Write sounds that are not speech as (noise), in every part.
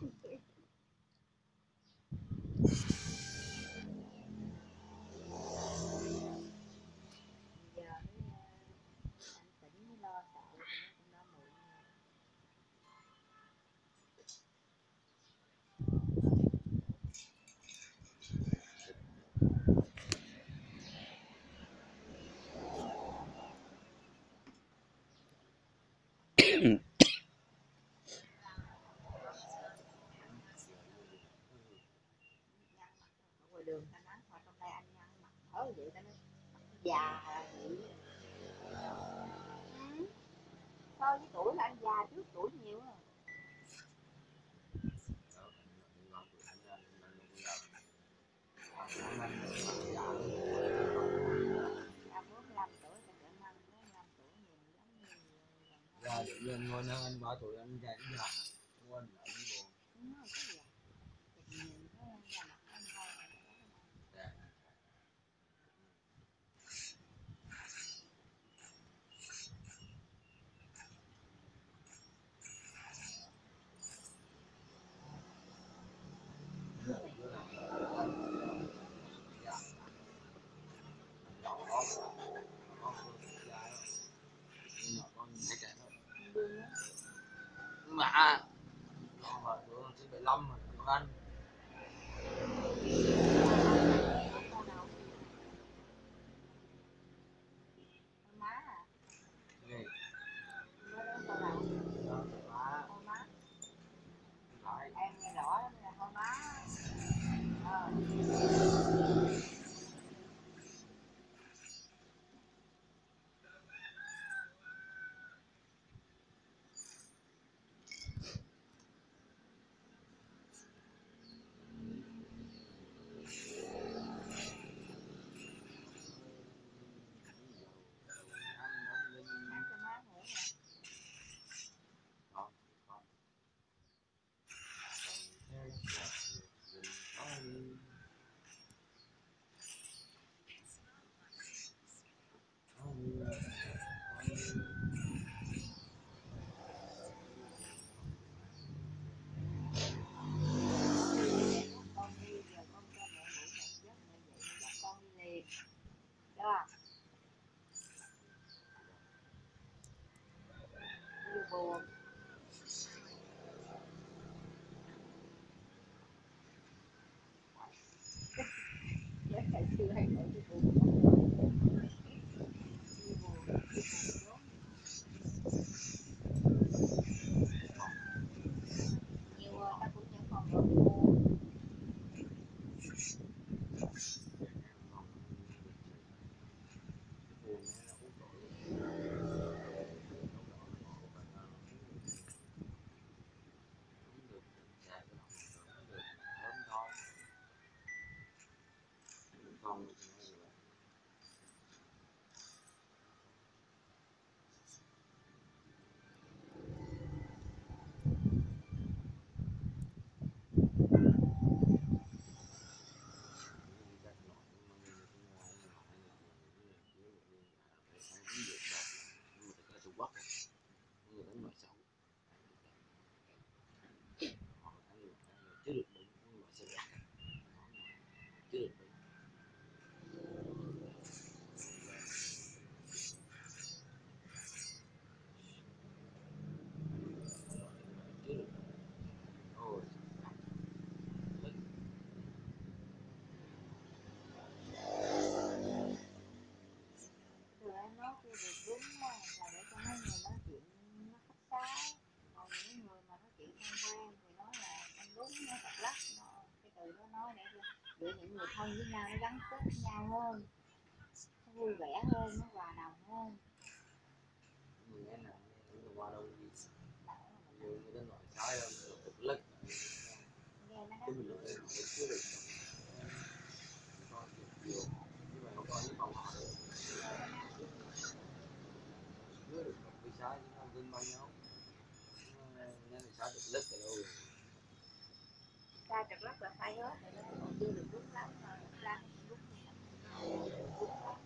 嗯。Dạ. già hả chị so với tuổi là anh già trước tuổi nhiều à? ra được lên ngôi nó anh ba tuổi anh dạy già quên lại buồn. Nếu phải. để những người thân với nhau nó gắn kết với nhau hơn, nó vui vẻ hơn, nó hòa đồng hơn. Hãy subscribe cho kênh Ghiền Mì Gõ Để không bỏ lỡ những video hấp dẫn sai trật rất là sai hết. Rồi nó còn chưa được đúng lắm mà ra đúng thì đúng lắm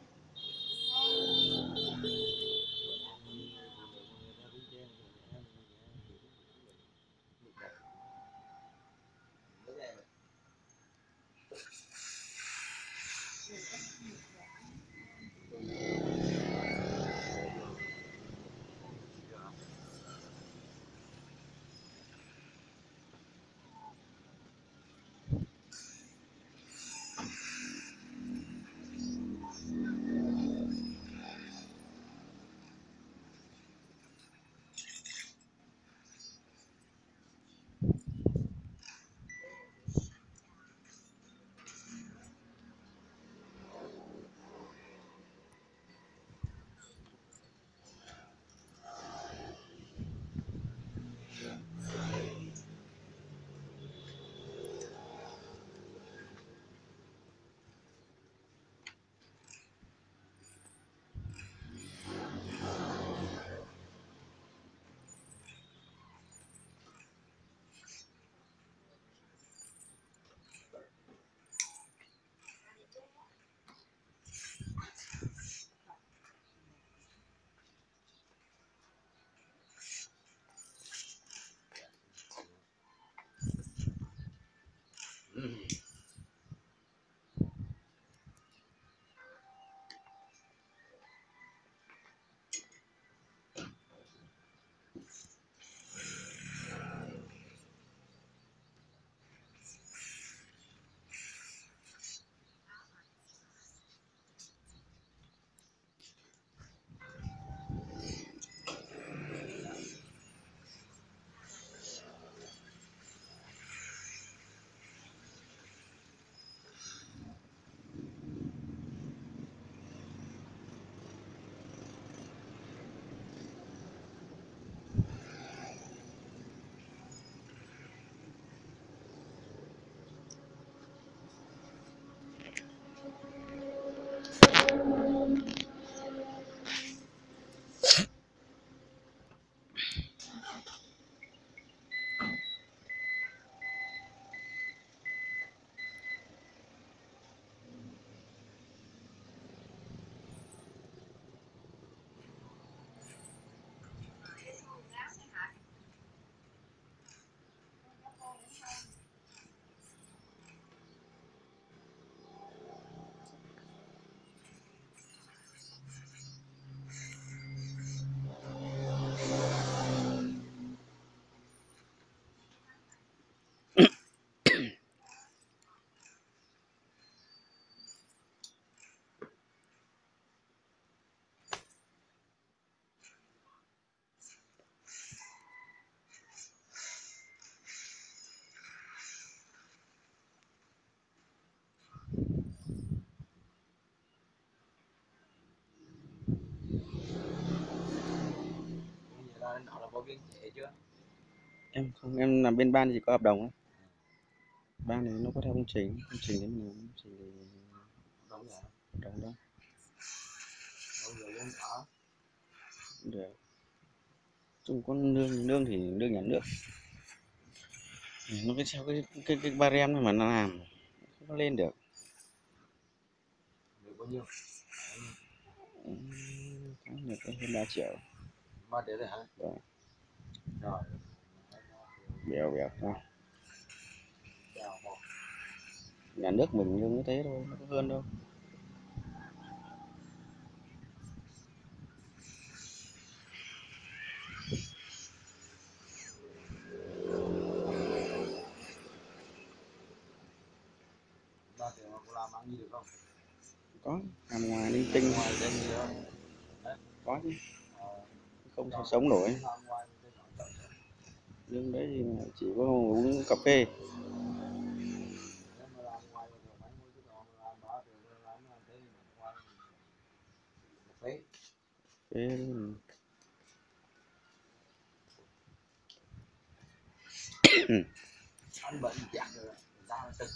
đó là có biên chế chưa? Em không em làm bên ban thì có hợp đồng á. Ban này nó có theo công trình công trình thì mình công trình thì đúng rồi đồng đó. Đâu giờ lên cả được. Chung có lương lương thì lương nhà nước. Nó cứ theo cái cái cái barem này mà nó làm không có lên được. Được bao nhiêu? Ừ, tháng được hơn ba triệu ba triệu đấy hả? Vâng. rồi. Bèo bèo một. Nhà nước mình như thế thôi nó có hơn đâu ba triệu mà cô làm ăn gì được không có làm ngoài linh tinh ngoài lên gì đó có chứ Ờ, không thể sống nổi. Nhưng đấy thì chỉ có uống cà phê. Phê anh bệnh chặt rồi ra thực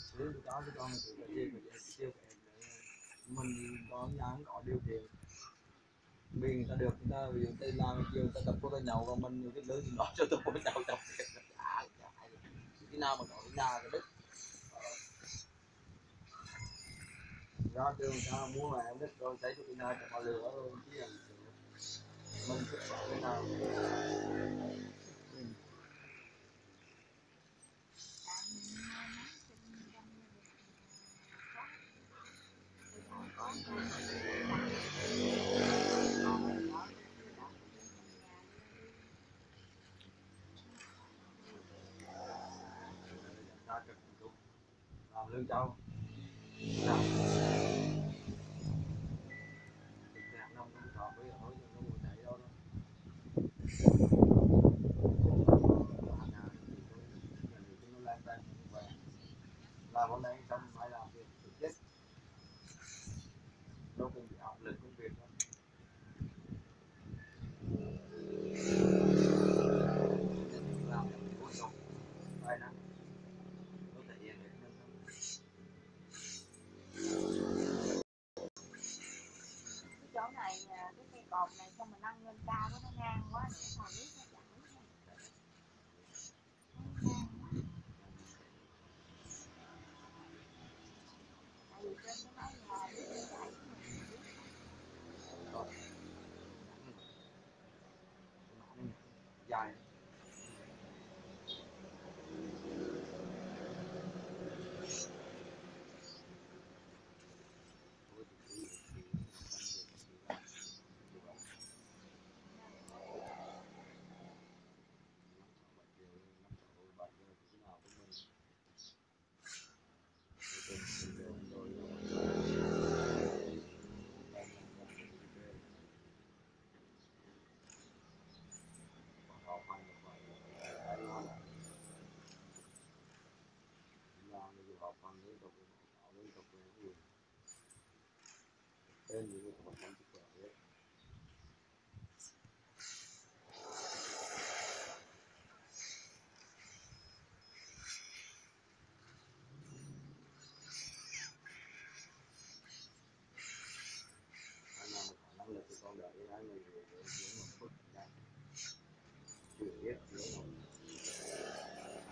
đó cái con thì mình có nhà không có điều kiện vì người ta được người ta, ví dụ tây làm chiều người ta tập cô ta nhậu và mình nhiều cái lớn thì nói cho tôi cô nhậu tập cái nào mà gọi cái nhà cái đất ra trường người ta mua em đất rồi, thấy cho cái nào cho họ lừa luôn, chứ mình cứ bảo cái nào. Làm lương châu làm thực ra nó không có trò với hỏi nó ngồi chạy đâu đâu làm hôm nay xong mai làm việc trực tiếp nó cũng bị áp lực công việc lắm làm cho mình có sống vài năm có thể hiện được nhân tâm cái chỗ này à, cái cây cột này sao mình nâng lên cao quá nó ngang quá để mà nước nó chảy ra. Nó ngang quá. tại vì trên cái mái nhà nước nó chảy mình biết. dài Tên gì cũng không có sức khỏe hết. Anh nào mà có năng lực thì con đợi hai người về để diễn một phút này. Chưa biết diễn một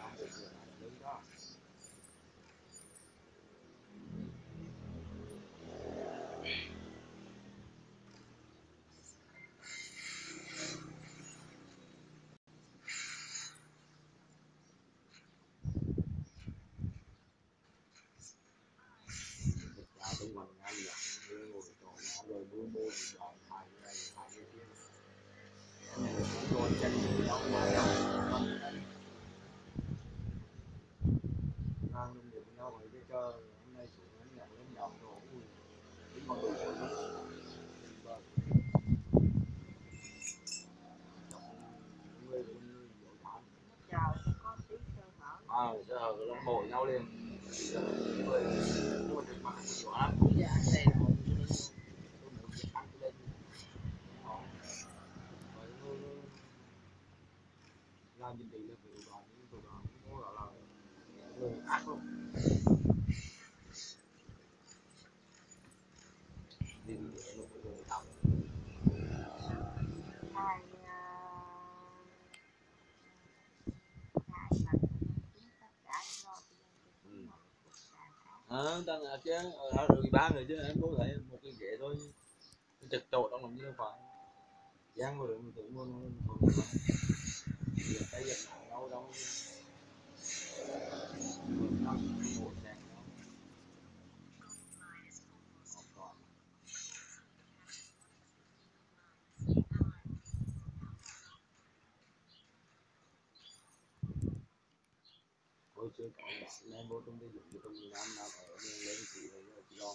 không được người nào đứng đó. Ra tới ngoài nhà thì lại ngồi chỗ ngã rồi bố bố thì dọn hai cái này hai cái kia. Cái này là cũng đôi chân thì đâu ngoài đâu. Còn cái này ngang lên được nhau rồi chứ cho hôm nay xuống nó nhảy lên nhậu rồi ui tính con đồ rồi đó Vâng. Người người dỗ thảm. trời nó có tí sơ hở à giờ hở nó bổ nhau liền giờ người mua được mà không nhiều lắm cũng dạ đây là một tôi muốn việc ăn lên làm chính trị là phải thủ đoạn nhưng thủ đoạn không có là người ác luôn đi đi để nó có người đọc hai hai mặt chúng tất cả lo cho dân cho chúng một cuộc thật luôn ờ ta là chứ ở ủy ba người chứ em có thể một cái ghế thôi cái trực chỗ trong lòng chứ đâu phải gian rồi mình tự mua nó còn giờ cái giờ đâu đâu năm một ngàn đâu còn hồi xưa có lên vô trong cái dụng của trong miền Nam nào ở đây lấy cái gì rồi chỉ lo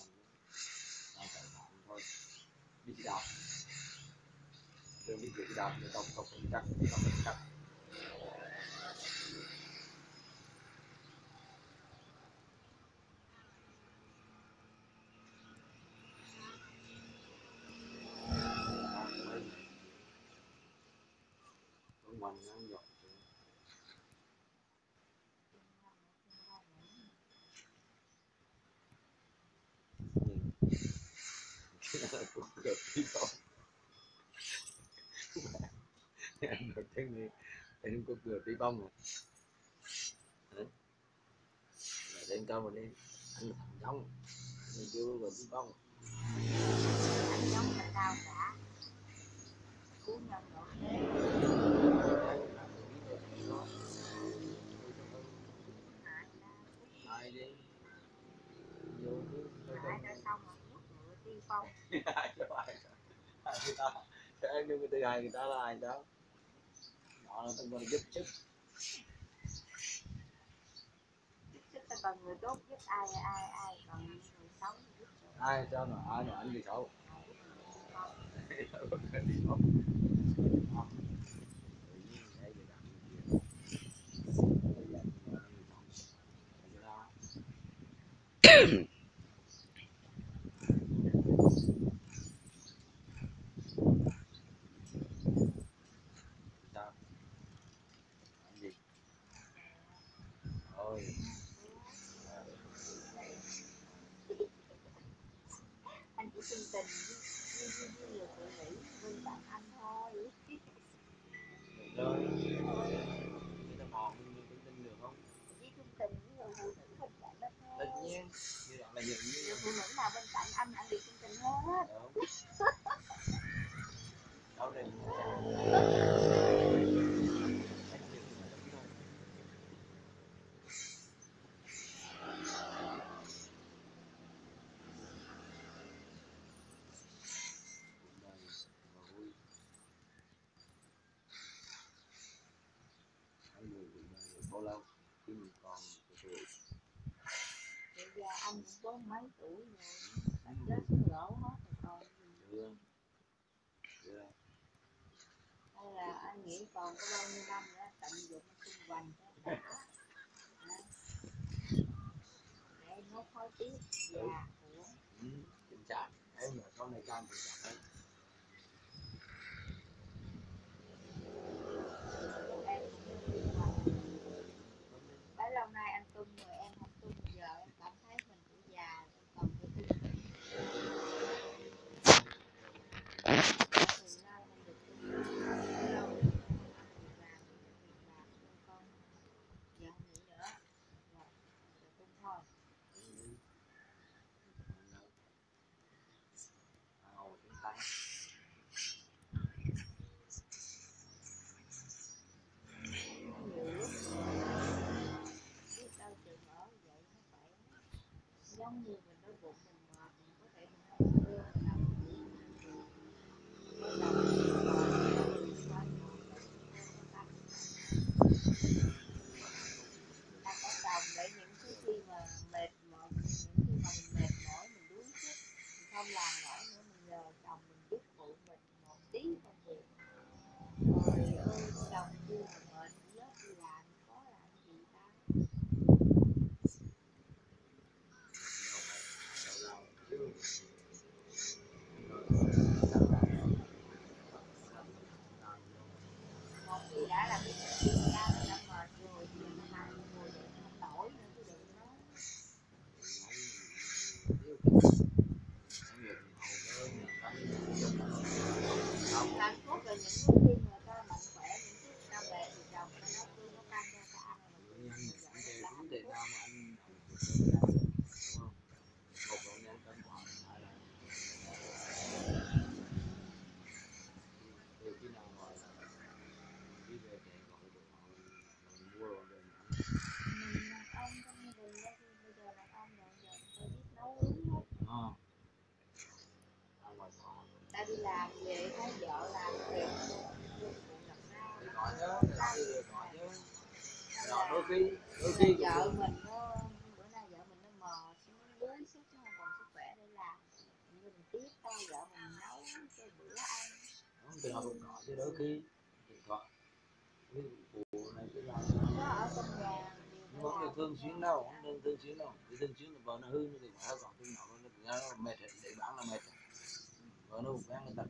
làm chạy bạn thôi đi đạp rồi đi chỉ đạp để đọc đọc mình cắt đọc mình cắt Hãy subscribe cho kênh cuộc được tí bông được cái gì? Em có cửa tí bông rồi đến cho mình đi. Anh là thằng giống mình chưa cửa tí bông anh giống là cao cả. Cú nhân nổi ai đi? Vô cứ xong ngựa tiên phong? (laughs) Ai cho ai? Ai người ta Thế em đừng có tự hại người ta là ai đó là tao còn giúp sức giúp sức ta cần người tốt giúp ai ai ai còn người xấu giúp ai cho nó ai nó anh thì xấu không đi không Sao? Làm gì? Ôi, anh chỉ trung tình với với với người phụ nữ bên bạn anh thôi rồi. Người ta mò mình tin tin được không? chỉ trung tình với người phụ nữ bên cạnh đó Tất thôi nhiên, như là những người như phụ nữ nào bên cạnh anh anh đều trung tình hết Đúng. Đâu đây? bao lâu khi mình còn tuổi bây giờ anh cũng bốn mấy tuổi rồi anh chết xuống lỗ hết rồi còn gì chưa chưa hay nghĩ còn có bao nhiêu năm nữa tận dụng xung quanh cho đã để nó khói tiếp già của ừ, tình trạng em mà sau này can tình trạng đấy em cũng như xung quanh bấy lâu nay anh tung rồi em không tung giờ em cảm thấy mình cũng già em còn phải tung từ nay em được tung lâu lâu em làm làm việc làm cho con giờ không nghĩ nữa rồi giờ tung thôi Ao chúng ta nhiều lúc biết đâu chừng ở vậy nó khỏe giống như mình đói bụng mình mệt mình có thể mình không đưa mình nằm ngủ mình nằm mình ngồi mình xoay ngồi ta có chồng để những cái khi mà mệt mỏi những khi mà mình mệt mỏi mình đuối sức mình không làm nổi nữa mình nhờ chồng mình giúp phụ mình một tí công việc trời ơi chồng chưa mà mệt lớp đi làm có làm gì ta đâu hạnh phúc là những lúc khi người ta mạnh khỏe những lúc ta về thì chồng ta nấu cơm nấu canh cho ta ăn là mình anh vui anh vẻ kêu là vấn hạnh đề phúc nào mà anh đúng không một là nhân cân khoảng hai là từ khi nào gọi là đi về trẻ gọi được họ mua rồi về mình đàn ông trong gia đình đó thì bây giờ đàn ông rồi giờ phải biết nấu uống hết à ăn ngoài họ ta đi làm về thấy vợ làm việc luôn phụ làm sao thì có nhớ thì có nhớ Rồi đôi khi đôi khi Rồi cũng vợ mình nó bữa nay vợ mình nó mò xuống đuối sức nó không còn sức khỏe để làm mình tiếp tay vợ mình nấu cái bữa ăn không thì họ cũng cái điện thoại. Cái thì có này cái làm có không được thường xuyên đâu, không nên thường xuyên đâu. Cái thường xuyên là vợ nó hư, nó thì phải còn tôi nó nó cũng nó mệt hết để bán là mệt vợ nó cũng bán người ta.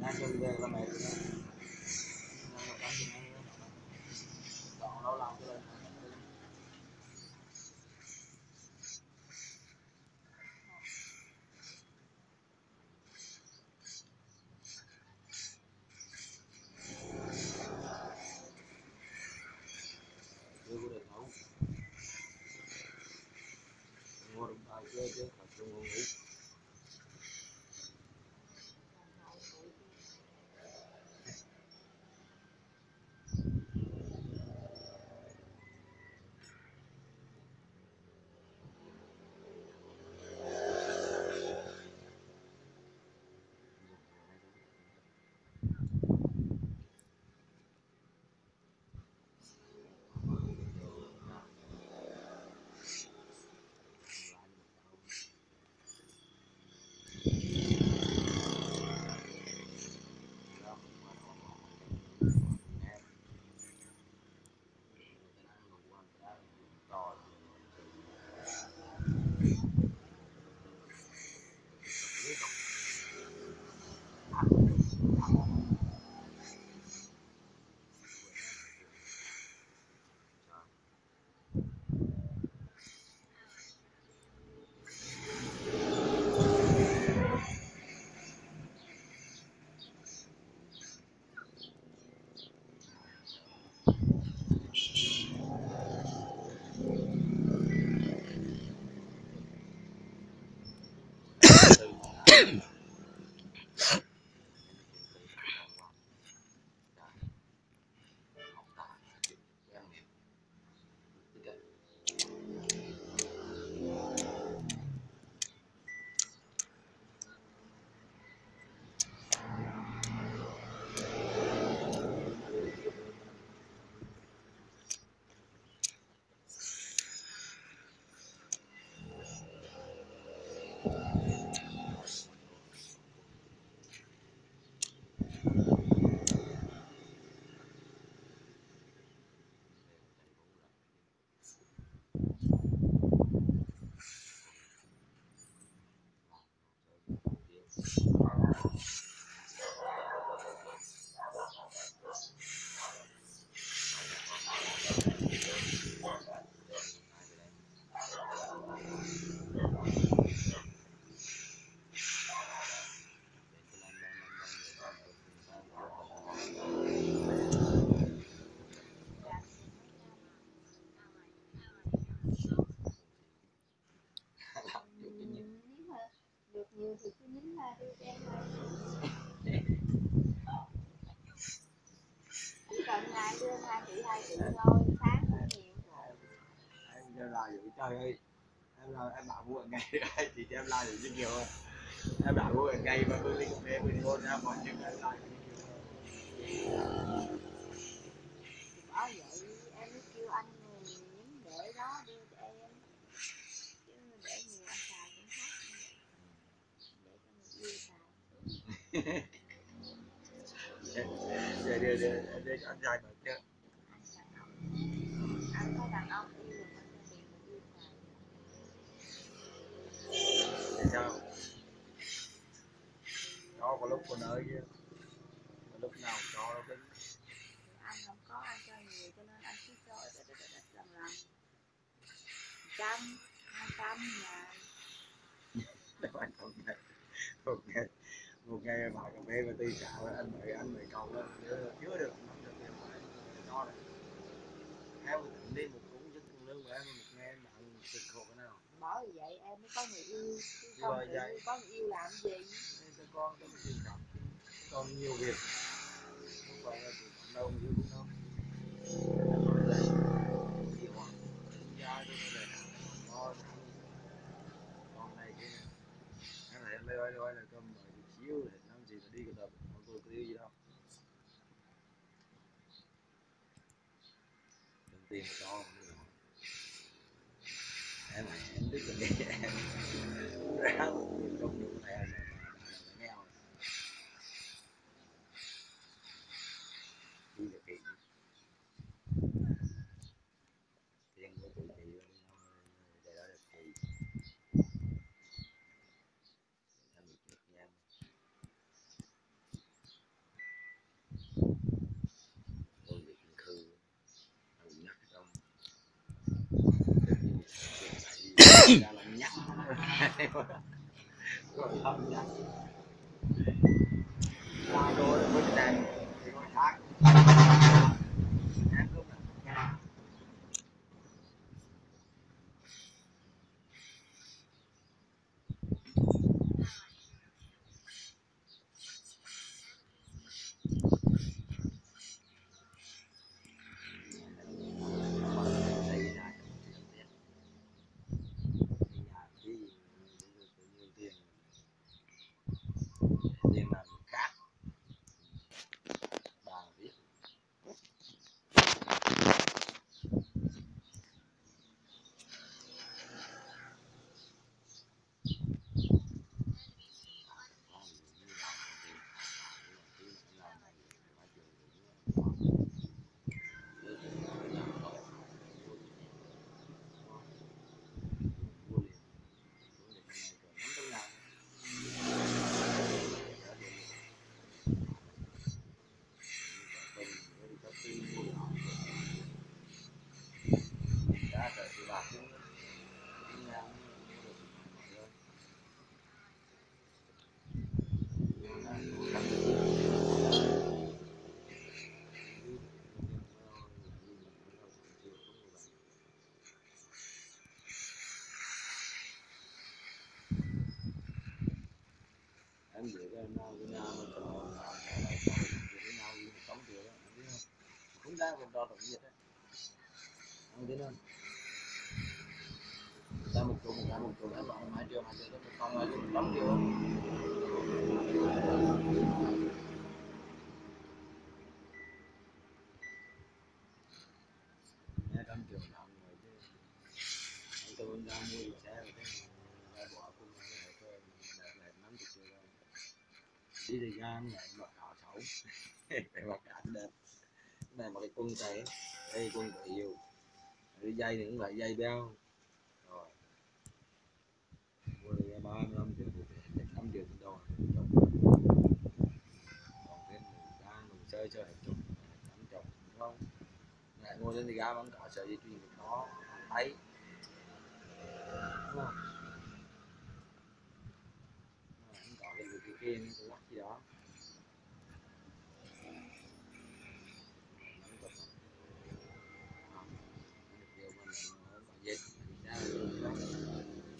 Ngay cho về là mệt rồi. Đó còn lâu làm cái này. him! Nhiều thì cứ nhấn ra đưa em thôi chỉ cần ngày đưa hai chị hai chị thôi, sáng cũng nhiều rồi. Em cho là vậy, trời ơi. Em là, em bảo mua ngày (laughs) hai thì em la được rất nhiều em bảo mua ngày mà cứ liên hệ với mình hôn ra mọi chuyện em la được rất nhiều hơn thì bỏ vậy em mới kêu anh nhín để đó đưa cho em chứ để nhiều anh xài cũng hết để cho người yêu xài để để để để cho anh trai mà chứ. Anh có đàn ông sao đó có lúc còn ơi chứ. Lúc nào cho nó tính. Anh không có anh cho nhiều cho nên anh cứ cho. Lần lần trăm hai trăm ngàn. Một ngày một ngày một ngày bà cà phê và tư xạo anh mời anh mời cầu lên chưa được năm trăm tiền phải cho này em định đi một cũng chứ lương của em một ngày em bạn cực khổ cái nào. Bởi vậy em mới có người yêu chứ không mà yêu có người yêu làm gì. Nên cho con một tình cảm còn nhiều việc. Không phải là chỉ còn đâu mà yêu cũng đâu nhiều sinh ra cho nên là lo con này kia. Em này em lấy lấy là yêu mời để làm gì là đi cái đập mà tôi có yêu gì đâu đừng tiền cho em em biết rồi đi. em ra một Wow, rồi, mới đàn em về cái nào cái nào mà còn cái nào gì mà sống được đó em biết không cũng đang còn đo tổng nhiệt đấy không biết không ta một chục một một chục em bảo mai triệu mai chưa nó không mai chưa đi trăm triệu anh ra rồi lại thôi lại năm rồi đi mặc áo xấu. Lại mặc áo đẹp này mặc cái quần tệ đây quần tệ yêu. Dây thì cũng lại dây beo rồi mua được ba mươi lăm triệu một năm triệu tiền đâu chục còn cái mù ga mù chơi chơi hết chục năm chục đúng không lại vẫn có sợi dây chuyền của nó thấy. Đúng không? Không có cái gì cái kia nó cũng lắc gì đó.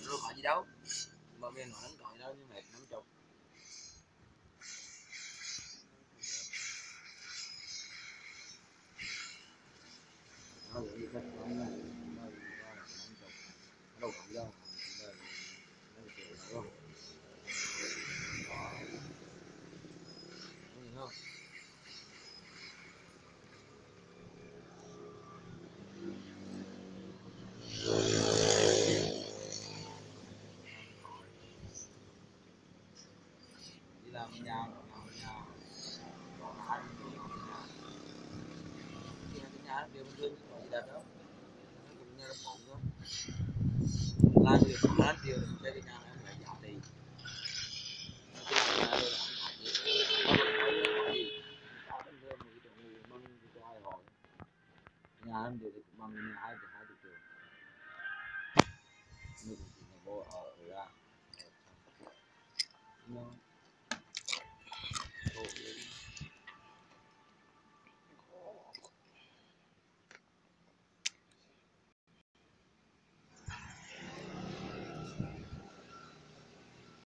Nó có gì đâu. Nó có mà bên nó đánh còi đâu, nhưng mà nắm chục